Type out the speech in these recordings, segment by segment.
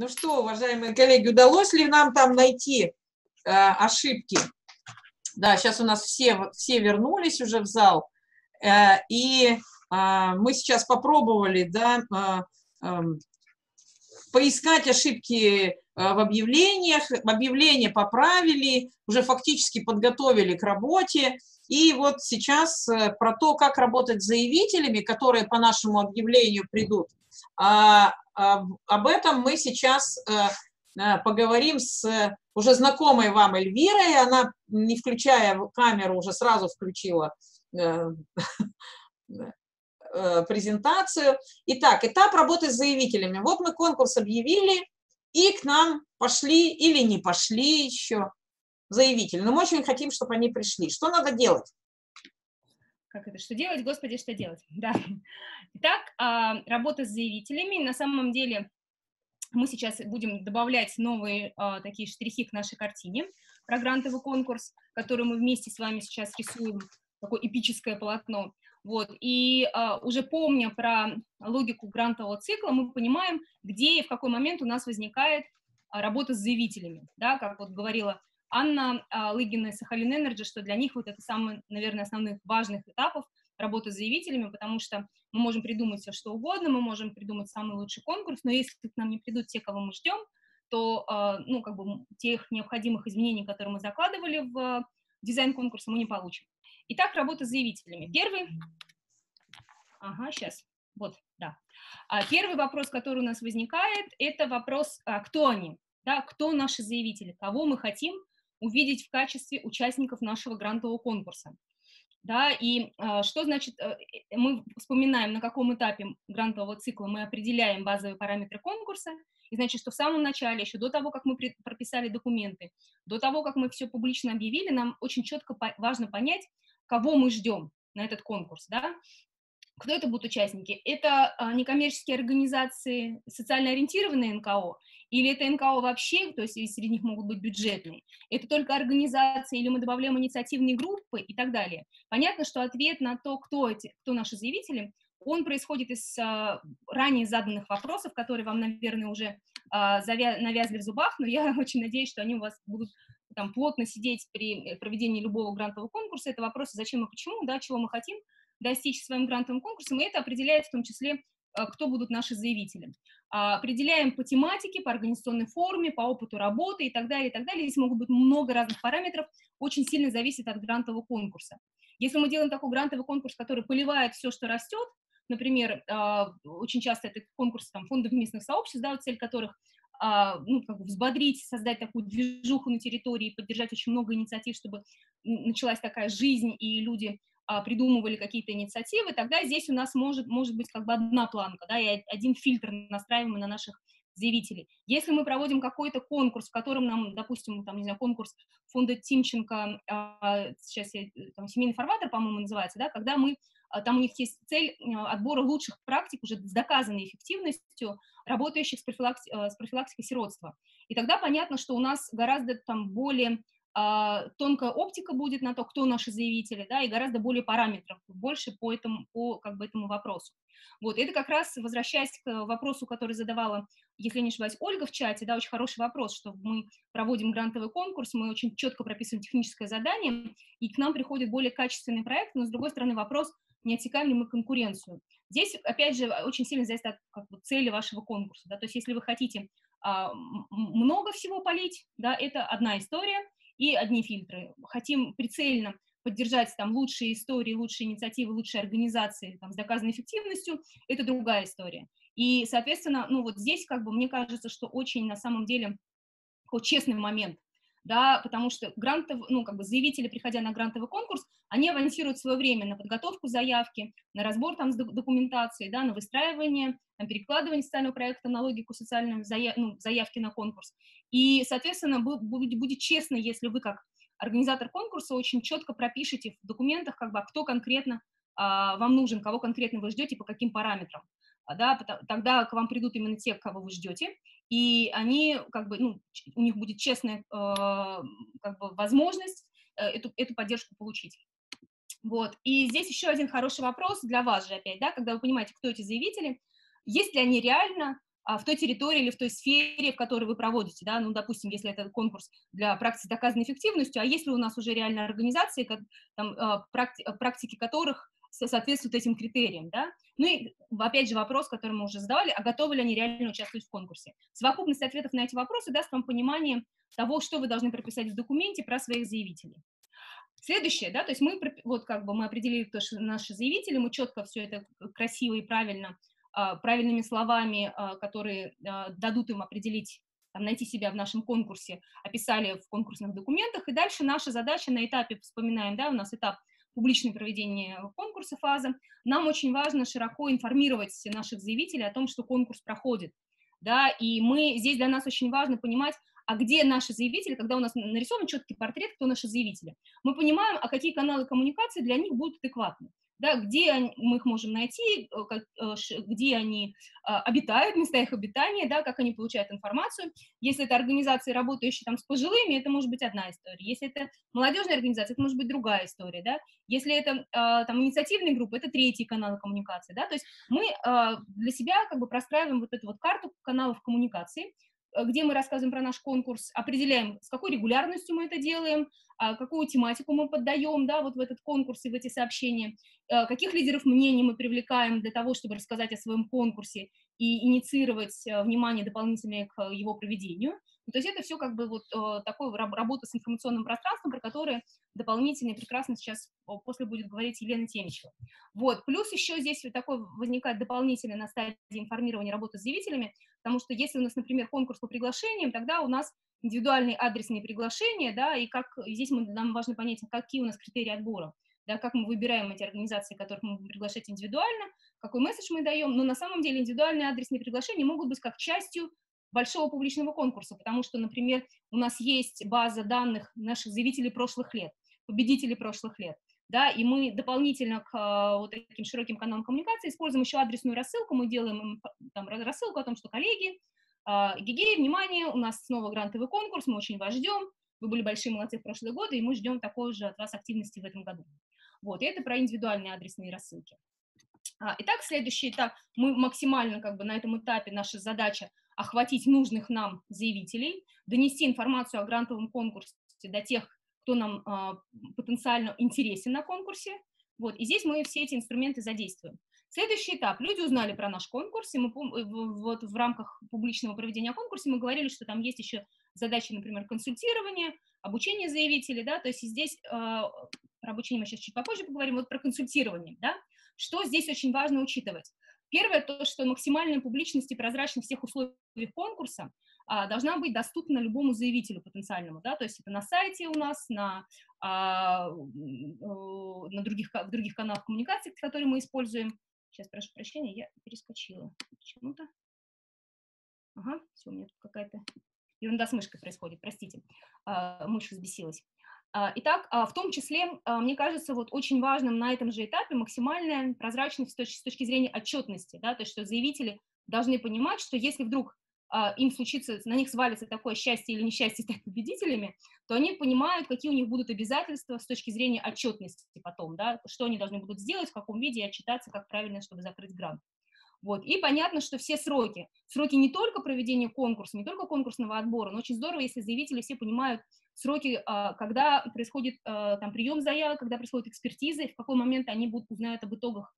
Ну что, уважаемые коллеги, удалось ли нам там найти э, ошибки? Да, сейчас у нас все, все вернулись уже в зал. Э, и э, мы сейчас попробовали, да, э, э, поискать ошибки Э, в объявлениях, объявления поправили, уже фактически подготовили к работе. И вот сейчас э, про то, как работать с заявителями, которые по нашему объявлению придут, а, об этом мы сейчас э, поговорим с уже знакомой вам Эльвирой. Она, не включая камеру, уже сразу включила презентацию. Итак, этап работы с заявителями. Вот мы конкурс объявили, и к нам пошли или не пошли еще заявители. Но мы очень хотим, чтобы они пришли. Что надо делать? Как это? Что делать, Господи, что делать? Да. Итак, а, работа с заявителями. На самом деле мы сейчас будем добавлять новые а, такие штрихи к нашей картине про грантовый конкурс, который мы вместе с вами сейчас рисуем, такое эпическое полотно. Вот. И а, уже помня про логику грантового цикла, мы понимаем, где и в какой момент у нас возникает работа с заявителями. Да, как вот говорила Анна а, Лыгина из Сахалин Энерджи, что для них вот это самый, наверное, основных важных этапов работы с заявителями, потому что мы можем придумать все, что угодно, мы можем придумать самый лучший конкурс, но если к нам не придут те, кого мы ждем, то, а, ну, как бы тех необходимых изменений, которые мы закладывали в дизайн конкурса, мы не получим. Итак, работа с заявителями. Первый, ага, сейчас, вот, да. А первый вопрос, который у нас возникает, это вопрос, а, кто они, да, кто наши заявители, кого мы хотим увидеть в качестве участников нашего грантового конкурса. Да, и э, что значит, э, мы вспоминаем, на каком этапе грантового цикла мы определяем базовые параметры конкурса, и значит, что в самом начале, еще до того, как мы прописали документы, до того, как мы все публично объявили, нам очень четко важно понять, кого мы ждем на этот конкурс, да, кто это будут участники? Это а, некоммерческие организации, социально ориентированные НКО, или это НКО вообще, то есть среди них могут быть бюджетные? Это только организации, или мы добавляем инициативные группы и так далее? Понятно, что ответ на то, кто, эти, кто наши заявители, он происходит из а, ранее заданных вопросов, которые вам, наверное, уже а, завя- навязли в зубах, но я очень надеюсь, что они у вас будут там плотно сидеть при э, проведении любого грантового конкурса, это вопросы зачем и почему, да, чего мы хотим достичь своим грантовым конкурсом, и это определяет в том числе, э, кто будут наши заявители. А, определяем по тематике, по организационной форме, по опыту работы и так далее, и так далее. Здесь могут быть много разных параметров, очень сильно зависит от грантового конкурса. Если мы делаем такой грантовый конкурс, который поливает все, что растет, например, а, очень часто это конкурс там, фондов местных сообществ, да, цель которых а, ну, как бы взбодрить, создать такую движуху на территории, поддержать очень много инициатив, чтобы началась такая жизнь, и люди придумывали какие-то инициативы, тогда здесь у нас может, может быть как бы одна планка, да, и один фильтр настраиваемый на наших заявителей. Если мы проводим какой-то конкурс, в котором нам, допустим, там, не знаю, конкурс фонда Тимченко, а, сейчас я, там, семейный форматор, по-моему, называется, да, когда мы а, там у них есть цель а, отбора лучших практик уже с доказанной эффективностью, работающих с, профилакти а, с профилактикой сиротства. И тогда понятно, что у нас гораздо там более тонкая оптика будет на то, кто наши заявители, да, и гораздо более параметров, больше по этому, по как бы этому вопросу. Вот, это как раз, возвращаясь к вопросу, который задавала, если не ошибаюсь, Ольга в чате, да, очень хороший вопрос, что мы проводим грантовый конкурс, мы очень четко прописываем техническое задание, и к нам приходит более качественный проект, но, с другой стороны, вопрос, не отсекаем ли мы конкуренцию. Здесь, опять же, очень сильно зависит от как бы, цели вашего конкурса. Да? То есть если вы хотите а, много всего полить, да, это одна история и одни фильтры. Хотим прицельно поддержать там лучшие истории, лучшие инициативы, лучшие организации там, с доказанной эффективностью, это другая история. И, соответственно, ну вот здесь, как бы, мне кажется, что очень на самом деле честный момент да, потому что грантов, ну, как бы заявители, приходя на грантовый конкурс, они авансируют свое время на подготовку заявки, на разбор там с документацией, да, на выстраивание, на перекладывание социального проекта на логику социальной заяв, ну, заявки на конкурс. И, соответственно, будет, будет честно, если вы как организатор конкурса очень четко пропишете в документах, как бы, а кто конкретно а, вам нужен, кого конкретно вы ждете, по каким параметрам. А, да, тогда к вам придут именно те, кого вы ждете, и они, как бы, ну, у них будет честная, э, как бы, возможность э, эту, эту поддержку получить. Вот, и здесь еще один хороший вопрос для вас же опять, да, когда вы понимаете, кто эти заявители, есть ли они реально в той территории или в той сфере, в которой вы проводите, да, ну, допустим, если это конкурс для практики доказанной эффективностью, а если у нас уже реальная организация, как, там, практи практики которых соответствуют этим критериям, да. Ну и, опять же, вопрос, который мы уже задавали, а готовы ли они реально участвовать в конкурсе? Совокупность ответов на эти вопросы даст вам понимание того, что вы должны прописать в документе про своих заявителей. Следующее, да, то есть мы, вот как бы мы определили то, что наши заявители, мы четко все это красиво и правильно, а, правильными словами, а, которые а, дадут им определить там, найти себя в нашем конкурсе, описали в конкурсных документах, и дальше наша задача на этапе, вспоминаем, да, у нас этап публичное проведение конкурса фаза, нам очень важно широко информировать наших заявителей о том, что конкурс проходит, да, и мы, здесь для нас очень важно понимать, а где наши заявители, когда у нас нарисован четкий портрет, кто наши заявители. Мы понимаем, а какие каналы коммуникации для них будут адекватны да, где они, мы их можем найти, э, как, э, где они а, обитают, места их обитания, да, как они получают информацию. Если это организации, работающие там с пожилыми, это может быть одна история. Если это молодежная организация, это может быть другая история, да. Если это там инициативные группы, это третий канал коммуникации, да. То есть мы для себя как бы простраиваем вот эту вот карту каналов коммуникации, где мы рассказываем про наш конкурс, определяем, с какой регулярностью мы это делаем, какую тематику мы поддаем, да, вот в этот конкурс и в эти сообщения, а, каких лидеров мнений мы привлекаем для того, чтобы рассказать о своем конкурсе и инициировать а, внимание дополнительное к его проведению. То есть это все как бы вот такой работа с информационным пространством, про которое дополнительно прекрасно сейчас после будет говорить Елена Темичева. Вот, плюс еще здесь вот такой возникает дополнительно на стадии информирования работы с заявителями, потому что если у нас, например, конкурс по приглашениям, тогда у нас индивидуальные адресные приглашения, да, и как здесь мы, нам важно понять, какие у нас критерии отбора, да, как мы выбираем эти организации, которых мы будем приглашать индивидуально, какой месседж мы даем, но на самом деле индивидуальные адресные приглашения могут быть как частью большого публичного конкурса, потому что, например, у нас есть база данных наших заявителей прошлых лет, победителей прошлых лет, да, и мы дополнительно к а, вот таким широким каналам коммуникации используем еще адресную рассылку, мы делаем им там рассылку о том, что коллеги, а, Гигей, внимание, у нас снова грантовый конкурс, мы очень вас ждем, вы были большие молодцы в прошлые годы, и мы ждем такой же от вас активности в этом году. Вот, и это про индивидуальные адресные рассылки. А, итак, следующий этап, мы максимально как бы на этом этапе, наша задача охватить нужных нам заявителей, донести информацию о грантовом конкурсе до тех, кто нам а, потенциально интересен на конкурсе, вот, и здесь мы все эти инструменты задействуем. Следующий этап. Люди узнали про наш конкурс, и мы э, вот в рамках публичного проведения конкурса мы говорили, что там есть еще задачи, например, консультирования, обучение заявителей, да, то есть здесь э, про обучение мы сейчас чуть попозже поговорим, вот про консультирование, да, что здесь очень важно учитывать. Первое, то, что максимальная публичность и прозрачность всех условий конкурса а, должна быть доступна любому заявителю потенциальному, да, то есть это на сайте у нас, на, а, на других, в других каналах коммуникации, которые мы используем, Сейчас прошу прощения, я перескочила почему-то. Ага, все, у меня тут какая-то ерунда с мышкой происходит, простите, а, мышь взбесилась. А, итак, а, в том числе, мне кажется, вот очень важным на этом же этапе максимальная прозрачность с точки, с точки зрения отчетности, да, то есть что заявители должны понимать, что если вдруг им случится, на них свалится такое счастье или несчастье стать победителями, то они понимают, какие у них будут обязательства с точки зрения отчетности потом, да, что они должны будут сделать, в каком виде отчитаться, как правильно, чтобы закрыть грант. Вот. И понятно, что все сроки, сроки не только проведения конкурса, не только конкурсного отбора, но очень здорово, если заявители все понимают сроки, а, когда происходит а, там, прием заявок, когда происходит экспертиза, и в какой момент они будут узнают об итогах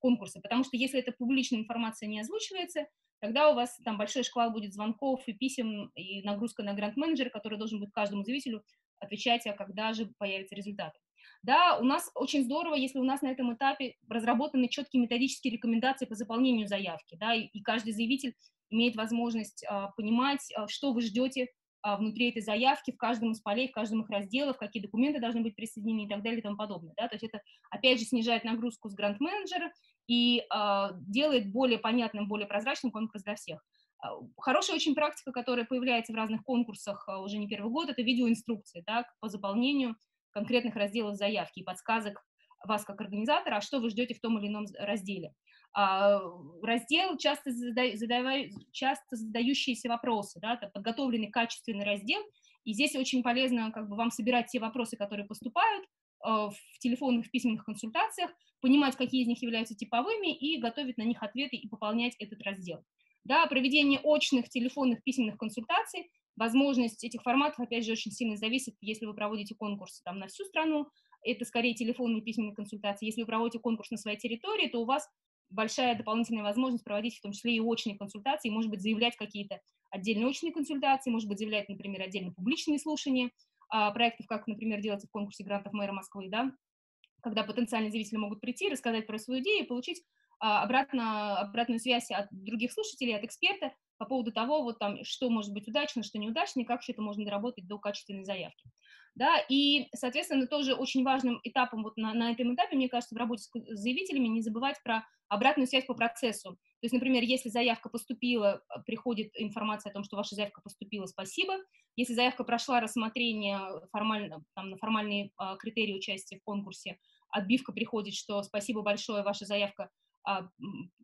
конкурса. Потому что если эта публичная информация не озвучивается, тогда у вас там большой шквал будет звонков и писем, и нагрузка на грант-менеджера, который должен быть каждому заявителю отвечать, а когда же появятся результаты. Да, у нас очень здорово, если у нас на этом этапе разработаны четкие методические рекомендации по заполнению заявки, да, и, и каждый заявитель имеет возможность а, понимать, а, что вы ждете а, внутри этой заявки, в каждом из полей, в каждом из разделов, какие документы должны быть присоединены и так далее и тому подобное. Да? То есть это, опять же, снижает нагрузку с грант-менеджера и э, делает более понятным, более прозрачным конкурс для всех. А, хорошая очень практика, которая появляется в разных конкурсах а, уже не первый год, это видеоинструкции да, по заполнению конкретных разделов заявки и подсказок вас как организатора, а что вы ждете в том или ином разделе. Раздел часто, задавай, часто задающиеся вопросы, да, это подготовленный качественный раздел, и здесь очень полезно как бы вам собирать те вопросы, которые поступают, в телефонных, письменных консультациях, понимать, какие из них являются типовыми, и готовить на них ответы и пополнять этот раздел. да, проведение очных телефонных письменных консультаций, возможность этих форматов, опять же, очень сильно зависит, если вы проводите конкурсы там на всю страну, это скорее телефонные письменные консультации. Если вы проводите конкурс на своей территории, то у вас большая дополнительная возможность проводить в том числе и очные консультации, может быть, заявлять какие-то отдельные очные консультации, может быть, заявлять, например, отдельно публичные слушания проектов, как, например, делается в конкурсе грантов мэра Москвы, да, когда потенциальные заявители могут прийти, рассказать про свою идею и получить а, обратно, обратную связь от других слушателей, от эксперта по поводу того, вот там, что может быть удачно, что неудачно, и как все это можно доработать до качественной заявки. Да, и, соответственно, тоже очень важным этапом вот на, на этом этапе, мне кажется, в работе с заявителями не забывать про обратную связь по процессу. То есть, например, если заявка поступила, а, приходит информация о том, что ваша заявка поступила, спасибо. Если заявка прошла рассмотрение формально, там, на формальные а, критерии участия в конкурсе, отбивка приходит, что спасибо большое, ваша заявка а,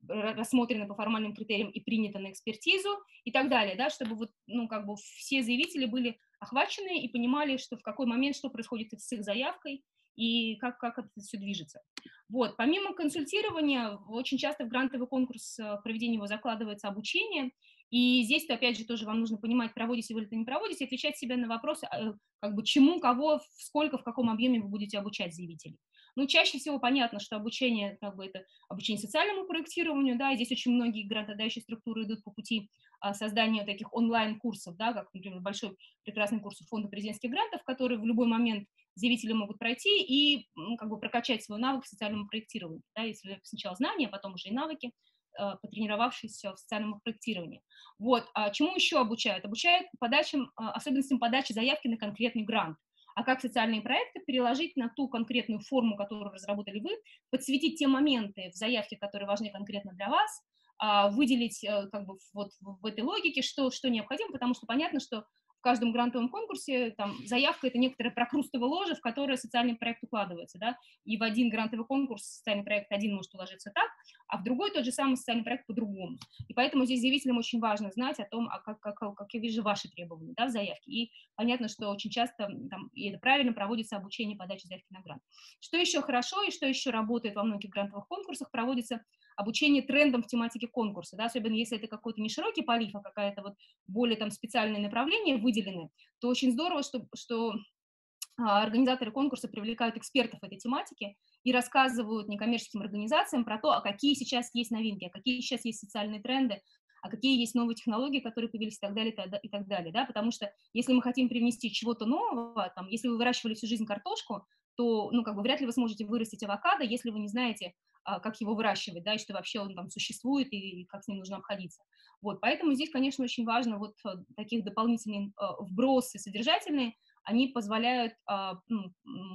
рассмотрена по формальным критериям и принята на экспертизу и так далее, да, чтобы вот, ну, как бы все заявители были охвачены и понимали, что в какой момент что происходит с их заявкой и как, как это все движется. Вот, помимо консультирования, очень часто в грантовый конкурс, э, в проведении его закладывается обучение, и здесь, опять же, тоже вам нужно понимать, проводите вы это, не проводите, отвечать себе на вопросы, э, как бы чему, кого, сколько, в каком объеме вы будете обучать заявителей. Ну, чаще всего понятно, что обучение, как бы это обучение социальному проектированию, да, и здесь очень многие грантодающие структуры идут по пути а, создания таких онлайн-курсов, да, как, например, большой прекрасный курс Фонда президентских грантов, который в любой момент заявители могут пройти и ну, как бы прокачать свой навык социальному проектированию, да, если сначала знания, а потом уже и навыки, а, потренировавшись в социальном проектировании. Вот, а чему еще обучают? Обучают подачам, а, особенностям подачи заявки на конкретный грант а как социальные проекты переложить на ту конкретную форму, которую разработали вы, подсветить те моменты в заявке, которые важны конкретно для вас, а, выделить э, как бы вот в этой логике, что, что необходимо, потому что понятно, что в каждом грантовом конкурсе там, заявка – это некоторое прокрустово ложе, в которое социальный проект укладывается, да, и в один грантовый конкурс социальный проект один может уложиться так, а в другой тот же самый социальный проект по-другому. И поэтому здесь заявителям очень важно знать о том, а как, как, как я вижу ваши требования да, в заявке. И понятно, что очень часто, там, и это правильно, проводится обучение подачи заявки на грант. Что еще хорошо и что еще работает во многих грантовых конкурсах, проводится обучение трендам в тематике конкурса, да, особенно если это какой-то не широкий полив, а какая-то вот более там специальное направление выделены, то очень здорово, что, что а, организаторы конкурса привлекают экспертов этой тематики и рассказывают некоммерческим организациям про то, а какие сейчас есть новинки, а какие сейчас есть социальные тренды, а какие есть новые технологии, которые появились и так далее, и так далее, да, потому что если мы хотим привнести чего-то нового, там, если вы выращивали всю жизнь картошку, то, ну, как бы вряд ли вы сможете вырастить авокадо, если вы не знаете, как его выращивать, да, и что вообще он там существует и как с ним нужно обходиться. Вот, поэтому здесь, конечно, очень важно вот э, таких дополнительных э, вбросы содержательные, они позволяют а, ну,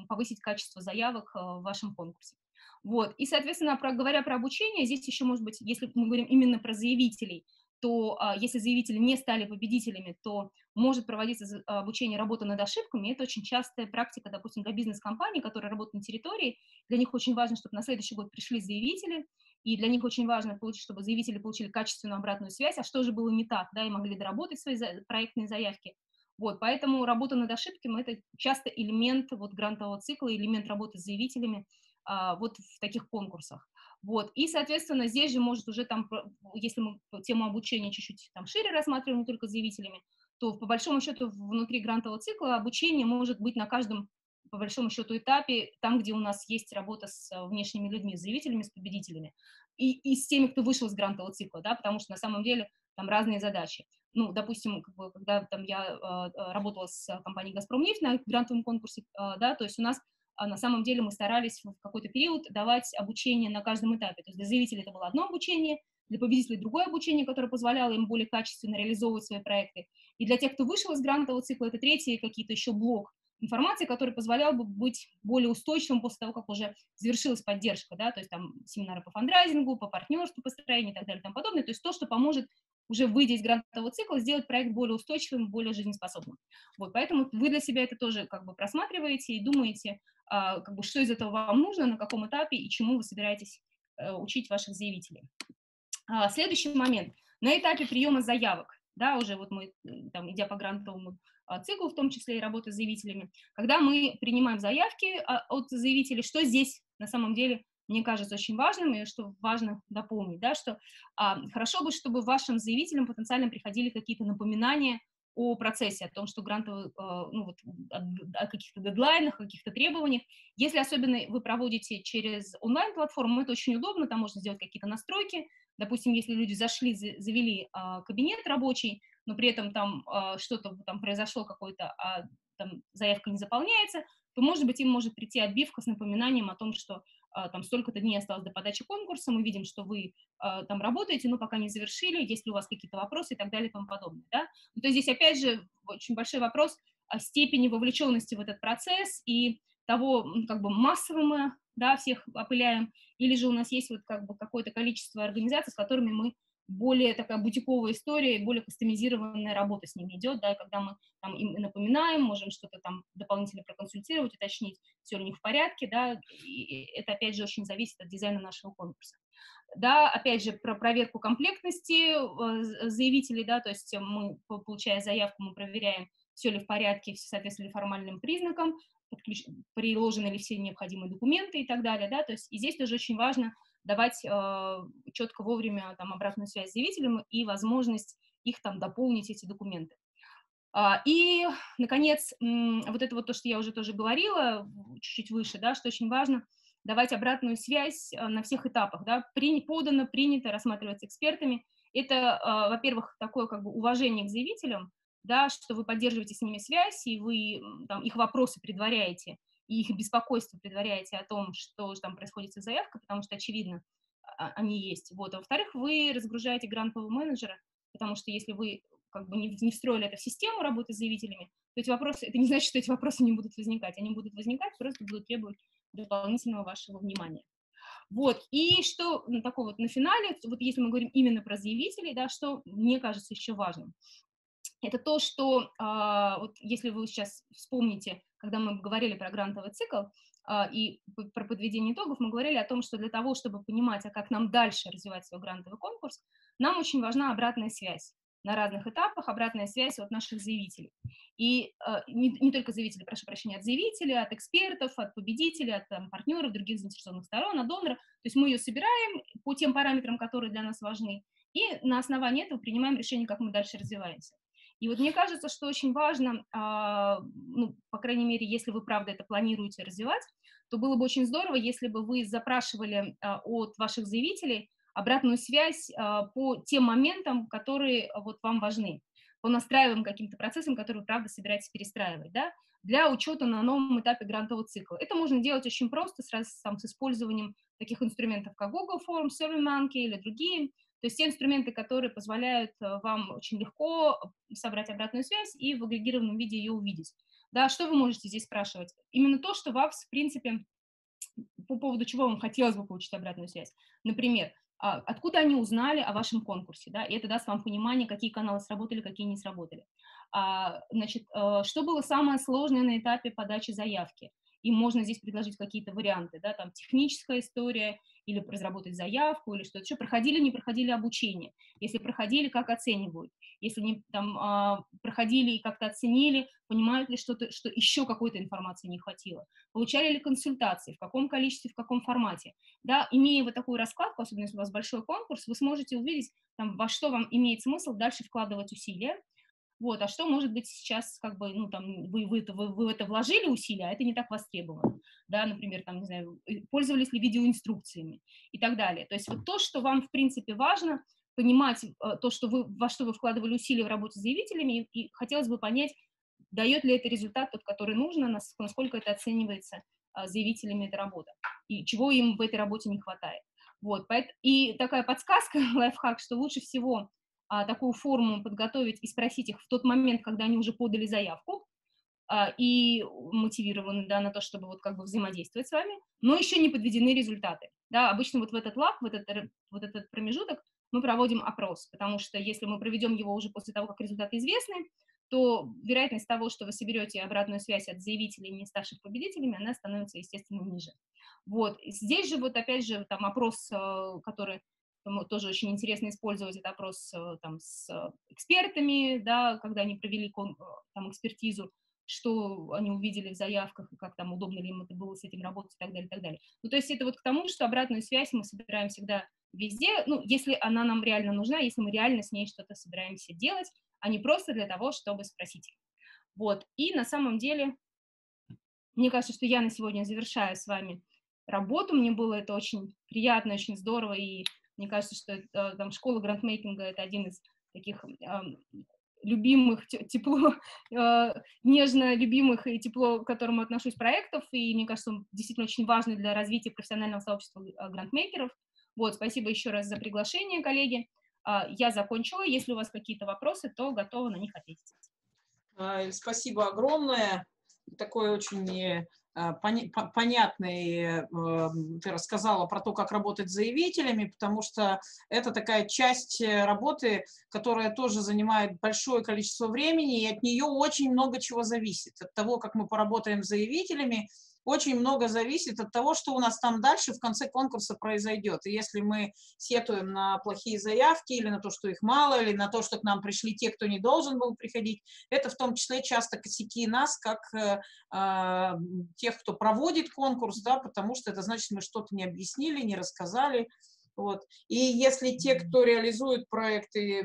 повысить качество заявок э, в вашем конкурсе. Вот, и, соответственно, про, говоря про обучение, здесь еще, может быть, если мы говорим именно про заявителей, то а, если заявители не стали победителями, то может проводиться обучение работы над ошибками. Это очень частая практика, допустим, для бизнес-компаний, которые работают на территории. Для них очень важно, чтобы на следующий год пришли заявители, и для них очень важно получить, чтобы заявители получили качественную обратную связь, а что же было не так, да, и могли доработать свои проектные заявки. Вот, поэтому работа над ошибками – это часто элемент вот грантового цикла, элемент работы с заявителями а, вот в таких конкурсах. Вот. И, соответственно, здесь же может уже там, если мы тему обучения чуть-чуть там шире рассматриваем, не только заявителями, то по большому счету внутри грантового цикла обучение может быть на каждом по большому счету этапе, там, где у нас есть работа с внешними людьми, с заявителями, с победителями, и, и с теми, кто вышел из грантового цикла, да, потому что на самом деле там разные задачи. Ну, допустим, как бы, когда там я э, работала с компанией «Газпромнефть» на грантовом конкурсе, э, да, то есть у нас а на самом деле мы старались в какой-то период давать обучение на каждом этапе. То есть для заявителей это было одно обучение, для победителей другое обучение, которое позволяло им более качественно реализовывать свои проекты. И для тех, кто вышел из грантового цикла, это третий какие-то еще блок информации, который позволял бы быть более устойчивым после того, как уже завершилась поддержка, да, то есть там семинары по фандрайзингу, по партнерству, построению и так далее и тому подобное, то есть то, что поможет уже выйдя из грантового цикла, сделать проект более устойчивым, более жизнеспособным. Вот, поэтому вы для себя это тоже как бы просматриваете и думаете, как бы, что из этого вам нужно, на каком этапе и чему вы собираетесь а, учить ваших заявителей. А, следующий момент. На этапе приема заявок, да, уже вот мы, там, идя по грантовому а, циклу, в том числе и работы с заявителями, когда мы принимаем заявки а, от заявителей, что здесь на самом деле мне кажется очень важным, и что важно дополнить, да, что а, хорошо бы, чтобы вашим заявителям потенциально приходили какие-то напоминания о процессе, о том, что грантовый, а, ну, вот, о каких-то дедлайнах, о каких-то требованиях. Если особенно вы проводите через онлайн-платформу, это очень удобно, там можно сделать какие-то настройки. Допустим, если люди зашли, завели а, кабинет рабочий, но при этом там а, что-то там произошло, какой-то, а там заявка не заполняется, то, может быть, им может прийти отбивка с напоминанием о том, что там столько-то дней осталось до подачи конкурса, мы видим, что вы а, там работаете, но пока не завершили, есть ли у вас какие-то вопросы и так далее и тому подобное, да. Ну, то есть здесь, опять же, очень большой вопрос о степени вовлеченности в этот процесс и того, как бы массово мы, да, всех опыляем, или же у нас есть вот как бы какое-то количество организаций, с которыми мы более такая бутиковая история, более кастомизированная работа с ними идет, да, когда мы там им напоминаем, можем что-то там дополнительно проконсультировать, уточнить, все ли у них в порядке, да, и это, опять же, очень зависит от дизайна нашего конкурса. Да, опять же, про проверку комплектности э, заявителей, да, то есть мы, получая заявку, мы проверяем, все ли в порядке, все соответствует формальным признакам, подключ... приложены ли все необходимые документы и так далее, да, то есть и здесь тоже очень важно давать э, четко вовремя там обратную связь заявителям и возможность их там дополнить эти документы. А, и, наконец, вот это вот то, что я уже тоже говорила чуть-чуть выше, да, что очень важно, давать обратную связь э, на всех этапах, да, при, подано, принято, рассматривается экспертами. Это, во-первых, такое как бы уважение к заявителям, да, что вы поддерживаете с ними связь, и вы там, их вопросы предваряете, и их беспокойство предваряете о том, что там происходит с заявкой, потому что, очевидно, а, они есть. Вот. А во-вторых, вы разгружаете грантового менеджера, потому что если вы как бы не, не встроили это в систему работы с заявителями, то эти вопросы, это не значит, что эти вопросы не будут возникать. Они будут возникать, просто будут требовать дополнительного вашего внимания. Вот, и что ну, такого вот на финале, вот если мы говорим именно про заявителей, да, что мне кажется еще важным, это то, что а, вот если вы сейчас вспомните, когда мы говорили про грантовый цикл а, и про подведение итогов, мы говорили о том, что для того, чтобы понимать, а как нам дальше развивать свой грантовый конкурс, нам очень важна обратная связь на разных этапах, обратная связь от наших заявителей. И э, не, не только заявителей, прошу прощения, от заявителей, от экспертов, от победителей, от там, партнеров, других заинтересованных сторон, от донора. То есть мы ее собираем по тем параметрам, которые для нас важны, и на основании этого принимаем решение, как мы дальше развиваемся. И вот мне кажется, что очень важно, а, ну, по крайней мере, если вы, правда, это планируете развивать, то было бы очень здорово, если бы вы запрашивали а, от ваших заявителей обратную связь а, по тем моментам, которые вот вам важны, по настраиваемым каким-то процессам, которые вы, правда, собираетесь перестраивать, да, для учета на новом этапе грантового цикла. Это можно делать очень просто, сразу там, с использованием таких инструментов, как Google Forms, SurveyMonkey или другие, то есть те инструменты, которые позволяют э, вам очень легко собрать обратную связь и в агрегированном виде ее увидеть. Да, что вы можете здесь спрашивать? Именно то, что вас, в принципе, по поводу чего вам хотелось бы получить обратную связь. Например, а, откуда они узнали о вашем конкурсе, да, и это даст вам понимание, какие каналы сработали, какие не сработали. А, значит, э, что было самое сложное на этапе подачи заявки? И можно здесь предложить какие-то варианты, да, там техническая история или разработать заявку, или что-то еще, проходили, не проходили обучение, если проходили, как оценивают, если не там а, проходили и как-то оценили, понимают ли что-то, что еще какой-то информации не хватило, получали ли консультации, в каком количестве, в каком формате, да, имея вот такую раскладку, особенно если у вас большой конкурс, вы сможете увидеть, там, во что вам имеет смысл дальше вкладывать усилия, вот, а что может быть сейчас, как бы, ну, там, вы, вы, это, вы, вы это вложили усилия, а это не так востребовано, да, например, там, не знаю, пользовались ли видеоинструкциями и так далее. То есть вот то, что вам, в принципе, важно, понимать э, то, что вы, во что вы вкладывали усилия в работе с заявителями, и, и хотелось бы понять, дает ли это результат тот, который нужно, насколько это оценивается а, заявителями эта работа, и чего им в этой работе не хватает. Вот, и такая подсказка, лайфхак, что лучше всего а, такую форму подготовить и спросить их в тот момент, когда они уже подали заявку а, и мотивированы да, на то, чтобы вот как бы взаимодействовать с вами, но еще не подведены результаты. Да, обычно вот в этот лак, в этот, вот этот промежуток мы проводим опрос, потому что если мы проведем его уже после того, как результаты известны, то вероятность того, что вы соберете обратную связь от заявителей, не ставших победителями, она становится, естественно, ниже. Вот. Здесь же вот опять же там опрос, э, который тоже очень интересно использовать этот опрос э, там, с экспертами, да, когда они провели там, экспертизу, что они увидели в заявках, и как там удобно ли им это было с этим работать и так далее, и так далее. Ну, то есть это вот к тому, что обратную связь мы собираем всегда везде, ну, если она нам реально нужна, если мы реально с ней что-то собираемся делать, а не просто для того, чтобы спросить. Вот, и на самом деле, мне кажется, что я на сегодня завершаю с вами работу, мне было это очень приятно, очень здорово, и мне кажется, что это, там, школа грантмейкинга — это один из таких э, любимых, тепло, э, нежно любимых и тепло, к которому отношусь проектов, и мне кажется, он действительно очень важный для развития профессионального сообщества э, грантмейкеров. Вот, спасибо еще раз за приглашение, коллеги. Э, я закончила. Если у вас какие-то вопросы, то готова на них ответить. Спасибо огромное. Такой очень Э, понятный, эм, ты рассказала про то, как работать с заявителями, потому что это такая часть э, работы, которая тоже занимает большое количество времени, и от нее очень много чего зависит. От того, как мы поработаем с заявителями, очень много зависит от того, что у нас там дальше в конце конкурса произойдет. И если мы сетуем на плохие заявки или на то, что их мало, или на то, что к нам пришли те, кто не должен был приходить, это в том числе часто косяки нас, как э, э, тех, кто проводит конкурс, да, потому что это значит, мы что-то не объяснили, не рассказали, вот. И если те, кто реализует проекты,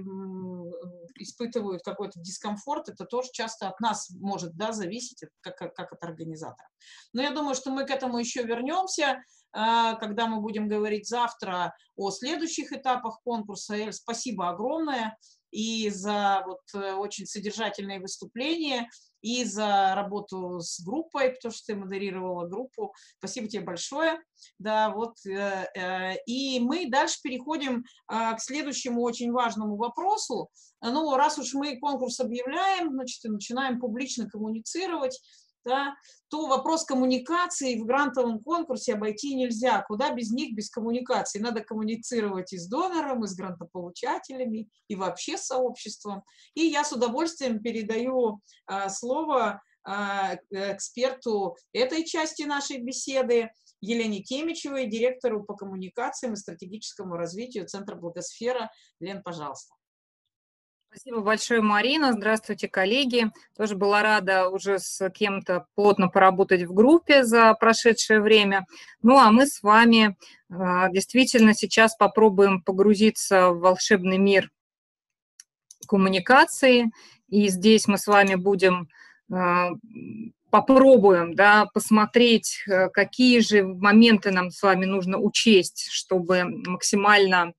испытывают какой-то дискомфорт, это тоже часто от нас может да, зависеть, как, как от организатора. Но я думаю, что мы к этому еще вернемся, а, когда мы будем говорить завтра о следующих этапах конкурса. Эль, спасибо огромное и за вот э, очень содержательные выступления и за работу с группой, потому что ты модерировала группу. Спасибо тебе большое. Да, вот, э, э, и мы дальше переходим э, к следующему очень важному вопросу. Ну, раз уж мы конкурс объявляем, значит, начинаем публично коммуницировать, да, то вопрос коммуникации в грантовом конкурсе обойти нельзя. Куда без них, без коммуникации? Надо коммуницировать и с донором, и с грантополучателями, и вообще с сообществом. И я с удовольствием передаю а, слово а, эксперту этой части нашей беседы, Елене Темичевой, директору по коммуникациям и стратегическому развитию Центра Благосфера. Лен, пожалуйста. Спасибо большое, Марина. Здравствуйте, коллеги. Тоже была рада уже с кем-то плотно поработать в группе за прошедшее время. Ну, а мы с вами а, действительно сейчас попробуем погрузиться в волшебный мир коммуникации. И здесь мы с вами будем а, попробуем да, посмотреть, э, какие же моменты нам с вами нужно учесть, чтобы максимально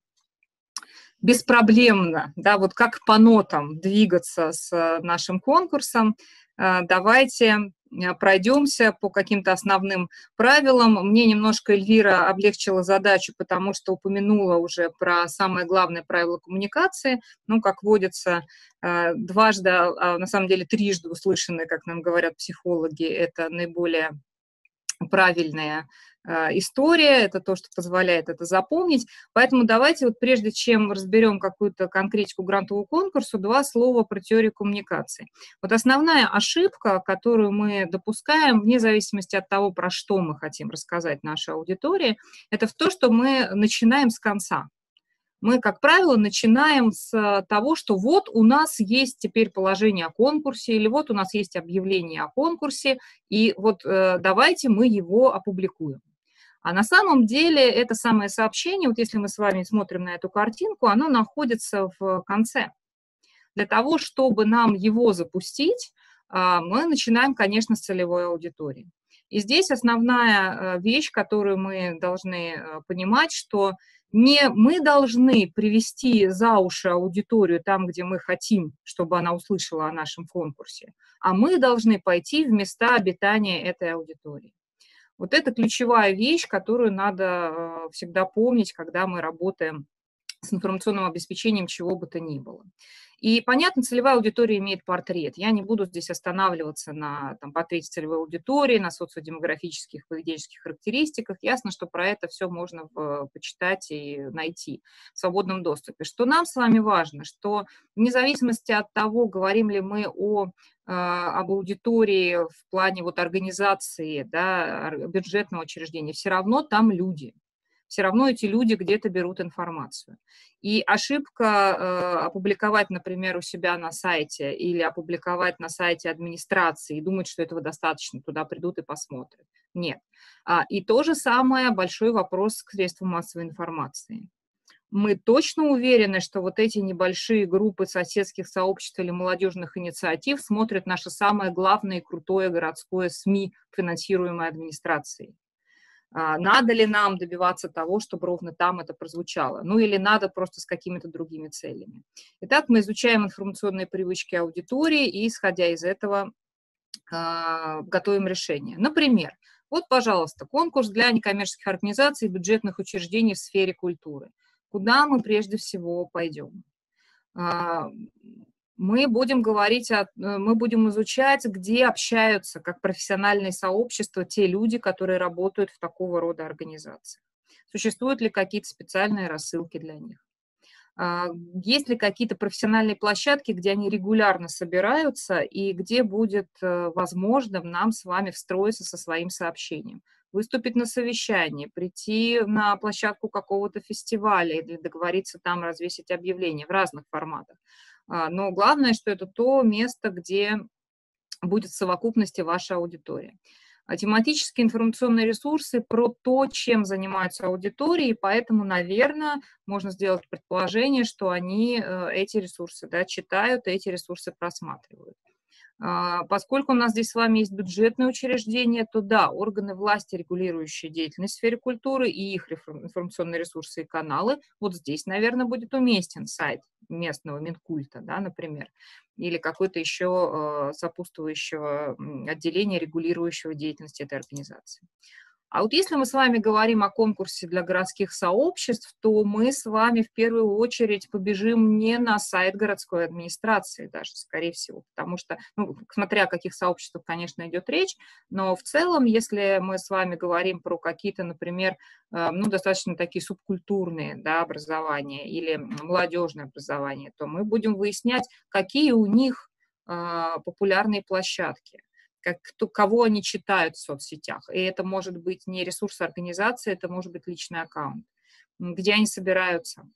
беспроблемно, да, вот как по нотам двигаться с э, нашим конкурсом. Э, давайте э, пройдемся по каким-то основным правилам. Мне немножко Эльвира облегчила задачу, потому что упомянула уже про самое главное правило коммуникации. Ну, как водится, дважды, а на самом деле трижды услышанные, как нам говорят психологи, это наиболее правильные а, история, это то, что позволяет это запомнить. Поэтому давайте вот прежде чем разберем какую-то конкретику грантового конкурса, два слова про теорию коммуникации. Вот основная ошибка, которую мы допускаем, вне зависимости от того, про что мы хотим рассказать нашей аудитории, это в то, что мы начинаем с конца мы, как правило, начинаем с того, что вот у нас есть теперь положение о конкурсе, или вот у нас есть объявление о конкурсе, и вот э, давайте мы его опубликуем. А на самом деле это самое сообщение, вот если мы с вами смотрим на эту картинку, оно находится в конце. Для того, чтобы нам его запустить, а, мы начинаем, конечно, с целевой аудитории. И здесь основная э, вещь, которую мы должны э, понимать, что не мы должны привести за уши аудиторию там, где мы хотим, чтобы она услышала о нашем конкурсе, а мы должны пойти в места обитания этой аудитории. Вот это ключевая вещь, которую надо э, всегда помнить, когда мы работаем с информационным обеспечением чего бы то ни было. И, понятно, целевая аудитория имеет портрет. Я не буду здесь останавливаться на там, портрете целевой аудитории, на социодемографических, поведенческих характеристиках. Ясно, что про это все можно в, почитать и найти в свободном доступе. Что нам с вами важно, что вне зависимости от того, говорим ли мы о а, об аудитории в плане вот организации да, бюджетного учреждения, все равно там люди все равно эти люди где-то берут информацию. И ошибка э, опубликовать, например, у себя на сайте или опубликовать на сайте администрации и думать, что этого достаточно, туда придут и посмотрят. Нет. А, и то же самое большой вопрос к средствам массовой информации мы точно уверены, что вот эти небольшие группы соседских сообществ или молодежных инициатив смотрят наше самое главное и крутое городское СМИ, финансируемое администрацией. А, надо ли нам добиваться того, чтобы ровно там это прозвучало? Ну или надо просто с какими-то другими целями? Итак, мы изучаем информационные привычки аудитории и, исходя из этого, а, готовим решение. Например, вот, пожалуйста, конкурс для некоммерческих организаций и бюджетных учреждений в сфере культуры – куда мы прежде всего пойдем. Мы будем говорить, о, э, мы будем изучать, где общаются как профессиональные сообщества те люди, которые работают в такого рода организациях. Существуют ли какие-то специальные рассылки для них? А, есть ли какие-то профессиональные площадки, где они регулярно собираются и где будет э, возможным нам с вами встроиться со своим сообщением? Выступить на совещании, прийти на площадку какого-то фестиваля или договориться там развесить объявления в разных форматах. А, но главное, что это то место, где будет в совокупности ваша аудитория. А тематические информационные ресурсы про то, чем занимаются аудитории, поэтому, наверное, можно сделать предположение, что они э, эти ресурсы да, читают, эти ресурсы просматривают. А, поскольку у нас здесь с вами есть бюджетные учреждения, то да, органы власти, регулирующие деятельность в сфере культуры и их информационные ресурсы и каналы, вот здесь, наверное, будет уместен сайт местного Минкульта, да, например, или какое-то еще сопутствующего отделения, регулирующего деятельность этой организации. А вот если мы с вами говорим о конкурсе для городских сообществ, то мы с вами в первую очередь побежим не на сайт городской администрации даже, скорее всего, потому что, ну, смотря о каких сообществах, конечно, идет речь, но в целом, если мы с вами говорим про какие-то, например, э, ну, достаточно такие субкультурные да, образования или молодежное образование, то мы будем выяснять, какие у них а, популярные площадки как, кто, кого они читают в соцсетях. И это может быть не ресурс организации, это может быть личный аккаунт. Где они собираются?